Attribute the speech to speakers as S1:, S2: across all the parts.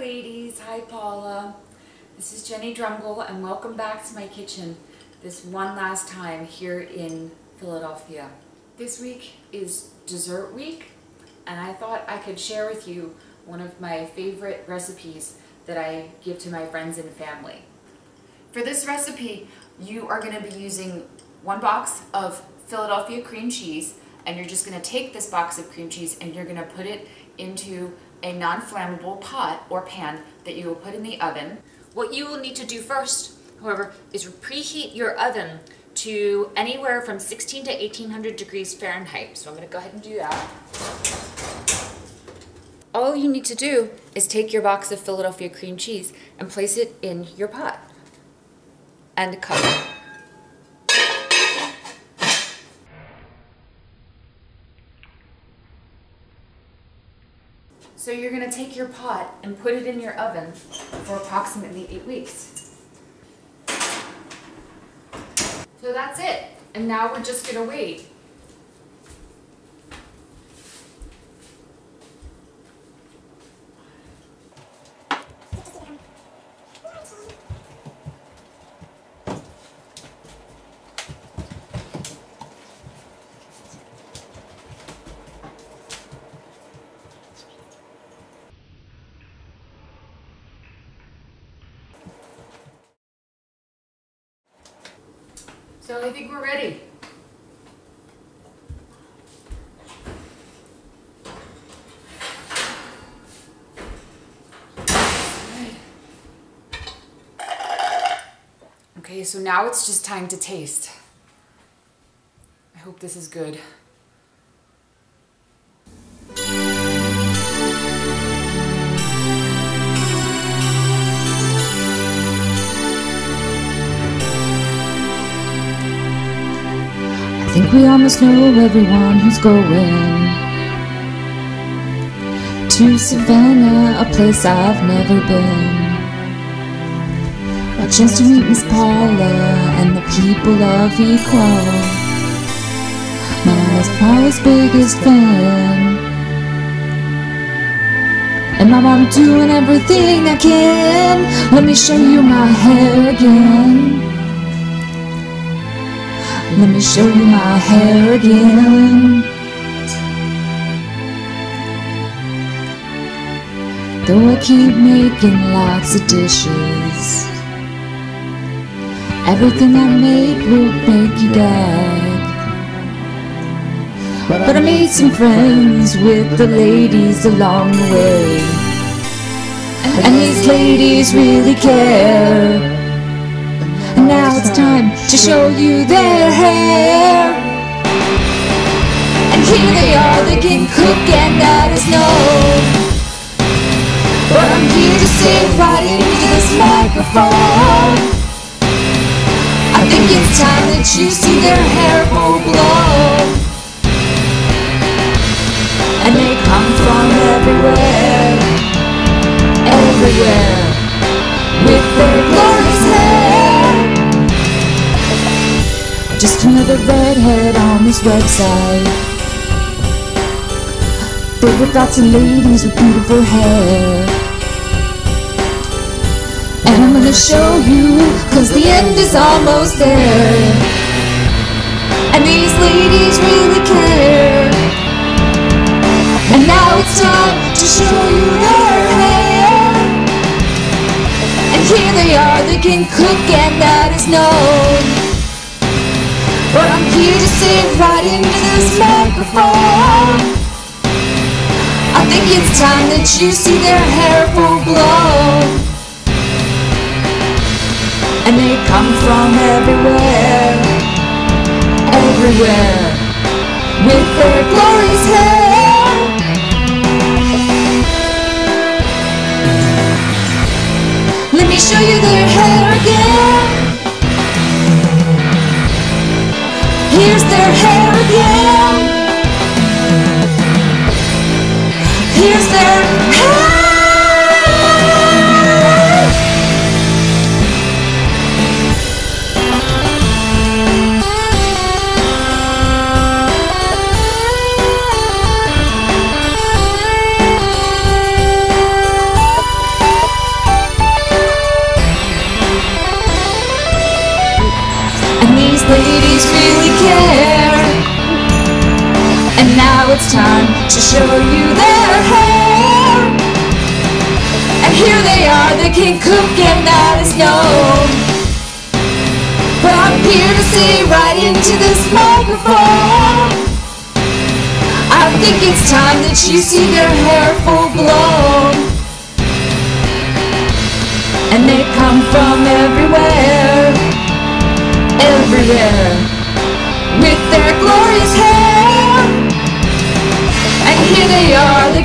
S1: ladies. Hi Paula. This is Jenny Drumgoole and welcome back to my kitchen this one last time here in Philadelphia. This week is dessert week and I thought I could share with you one of my favorite recipes that I give to my friends and family. For this recipe you are going to be using one box of Philadelphia cream cheese and you're just going to take this box of cream cheese and you're going to put it into a non-flammable pot or pan that you will put in the oven. What you will need to do first, however, is preheat your oven to anywhere from 16 to 1800 degrees Fahrenheit. So I'm going to go ahead and do that. All you need to do is take your box of Philadelphia cream cheese and place it in your pot and cover. So you're going to take your pot and put it in your oven for approximately eight weeks. So that's it. And now we're just going to wait. So I think we're ready. Okay, so now it's just time to taste. I hope this is good.
S2: We almost know everyone who's going to Savannah, a place I've never been. A chance to meet Miss Paula and the people of Equal. My Paula's biggest fan. And Mom, I'm doing everything I can. Let me show you my hair again. Show you my hair again. Though I keep making lots of dishes, everything I make will make you gag. But I made some friends with the ladies along the way, and these ladies really care. Time to show you their hair. And here they are, they can cook and that is no. But I'm here to say right into this microphone. I think it's time that you see their hair glow. And they come from everywhere, everywhere, Another redhead on this website. Filled with lots of ladies with beautiful hair. And I'm gonna show you, cause the end is almost there. And these ladies really care. And now it's time to show you their hair. And here they are, they can cook and known. But I'm here to say right into this microphone. I think it's time that you see their hair full glow. And they come from everywhere, everywhere, with their glorious hair. Let me show you to show you their hair. And here they are, they can cook and that is known. But I'm here to say right into this microphone. I think it's time that you see their hair full blown. And they come from everywhere, everywhere, with their glorious hair.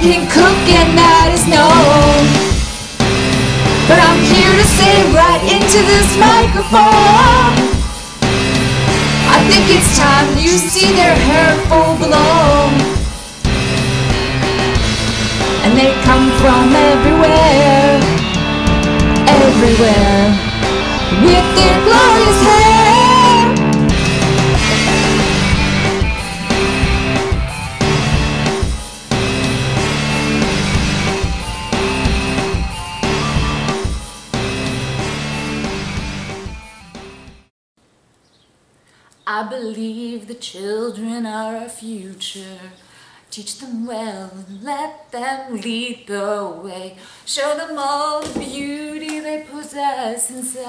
S2: Can cook and that is known. But I'm here to say right into this microphone. I think it's time you see their hair full blown. And they come from everywhere, everywhere, with their glorious
S1: I believe the children are our future. Teach them well and let them lead the way. Show them all the beauty they possess inside.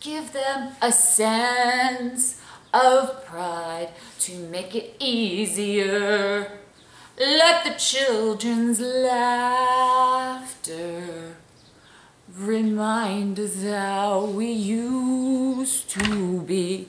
S1: Give them a sense of pride to make it easier. Let the children's laughter remind us how we used to be.